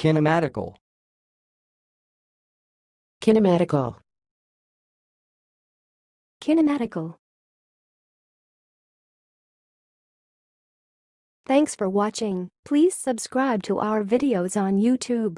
Kinematical. Kinematical. Kinematical. Thanks for watching. Please subscribe to our videos on YouTube.